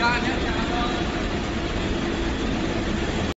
John,